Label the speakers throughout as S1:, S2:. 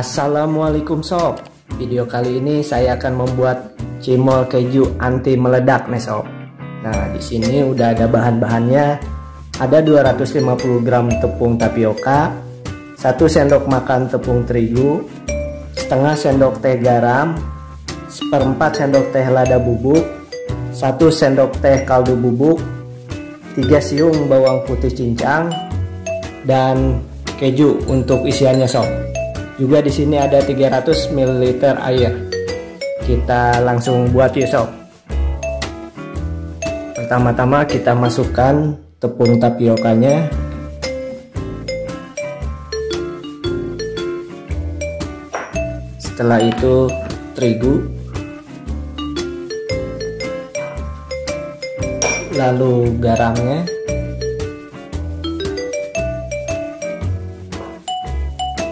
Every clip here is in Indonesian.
S1: Assalamualaikum sob. Video kali ini saya akan membuat cimol keju anti meledak nih sob. Nah, di sini udah ada bahan-bahannya. Ada 250 gram tepung tapioka, 1 sendok makan tepung terigu, setengah sendok teh garam, seperempat sendok teh lada bubuk, 1 sendok teh kaldu bubuk, 3 siung bawang putih cincang, dan keju untuk isiannya sob. Juga di sini ada 300 ml air. Kita langsung buat yuk sob. Pertama-tama kita masukkan tepung tapiokanya. Setelah itu terigu. Lalu garamnya.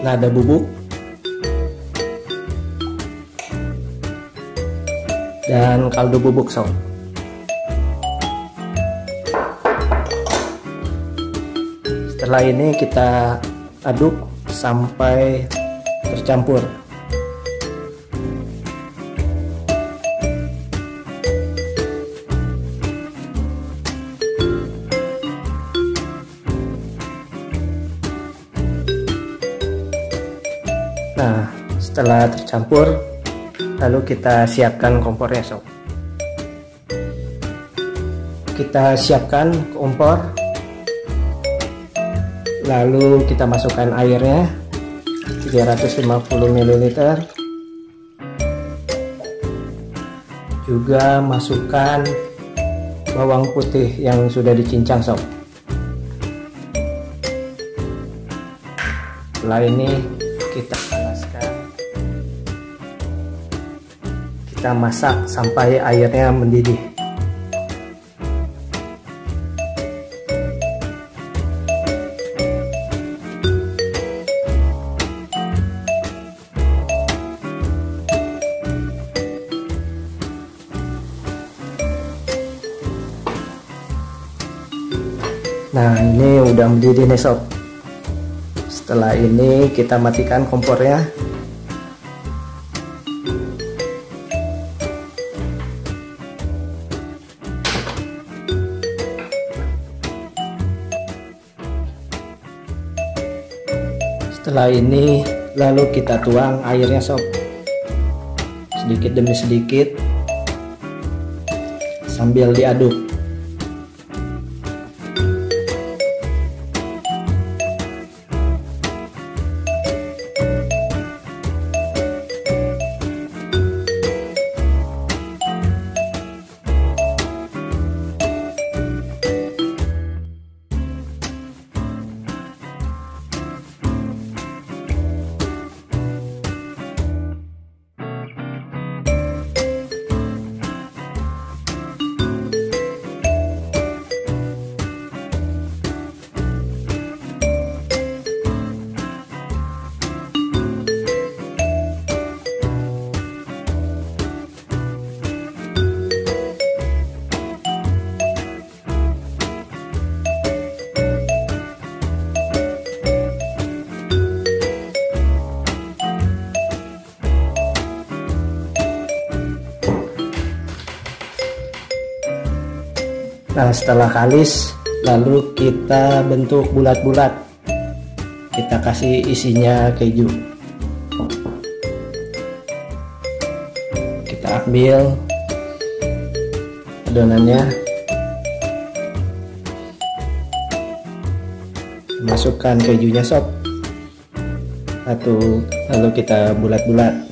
S1: Lada bubuk. Dan kaldu bubuk sob setelah ini kita aduk sampai tercampur. Nah, setelah tercampur, lalu kita siapkan kompornya sob. Kita siapkan kompor. Lalu kita masukkan airnya 350 ml juga masukkan bawang putih yang sudah dicincang sob. Setelah ini kita masak sampai airnya mendidih. Nah ini udah mendidih nih sob. Setelah ini kita matikan kompornya setelah ini lalu kita tuang airnya sob. Sedikit demi sedikit sambil diaduk Nah setelah kalis lalu kita bentuk bulat-bulat. Kita kasih isinya keju. Kita ambil adonannya. Masukkan kejunya sob. Satu lalu kita bulat-bulat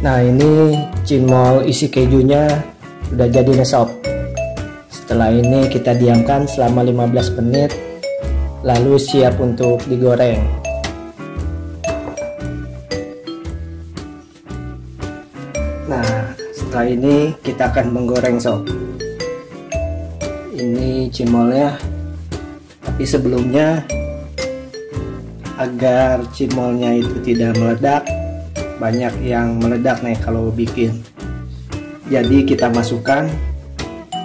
S1: nah ini cimol isi kejunya udah jadi sob setelah ini kita diamkan selama 15 menit lalu siap untuk digoreng. Nah setelah ini kita akan menggoreng sob ini cimolnya tapi sebelumnya agar cimolnya itu tidak meledak banyak yang meledak nih kalau bikin. Jadi kita masukkan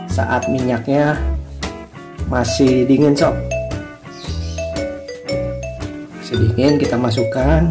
S1: saat minyaknya masih dingin sob masih dingin kita masukkan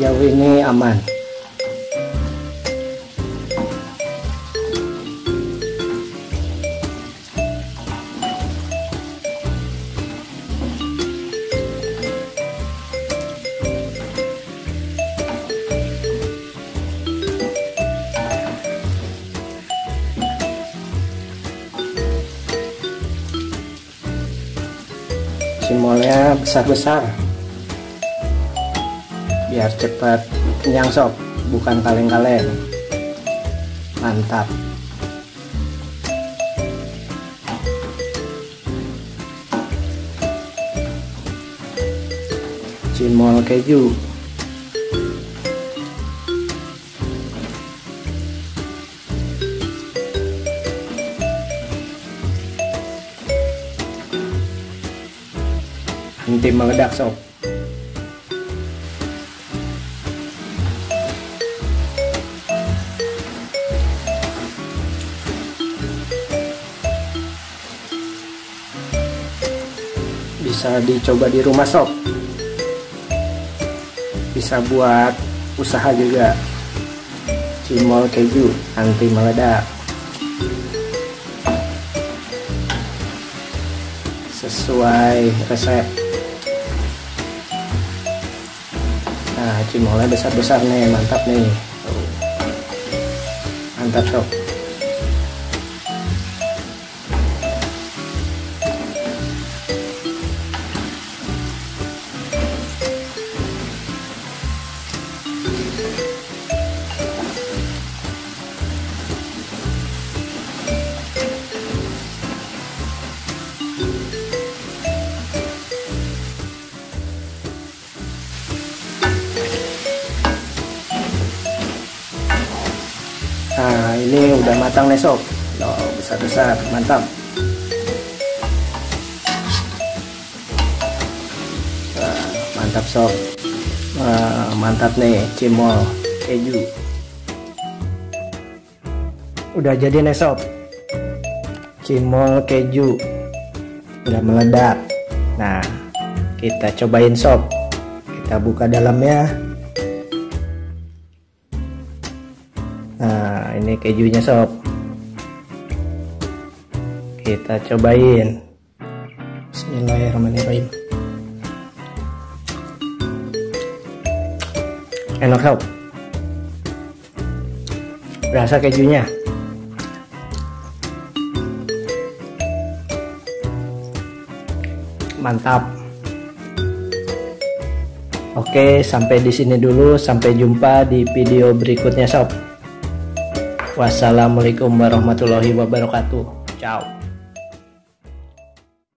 S1: sejauh ini aman. Simbolnya besar-besar biar cepat kenyang sob bukan kaleng-kaleng. Mantap. Cimol keju. Anti meledak sob bisa dicoba di rumah sob bisa buat usaha juga. Cimol keju anti meledak sesuai resep. Nah cimolnya besar-besar nih mantap nih. Mantap sob nih sob Loh, besar-besar mantap. Nah, mantap sob. Nah, mantap nih cimol keju. Udah jadi nih sob. Cimol keju. Udah meledak. Nah kita cobain sob. Kita buka dalamnya. Nah, ini kejunya sob. Kita cobain. Bismillahirrahmanirrahim. Enak sob. Rasa kejunya. Mantap. Oke, sampai di sini dulu. Sampai jumpa di video berikutnya, sob. Wassalamualaikum warahmatullahi wabarakatuh. Ciao.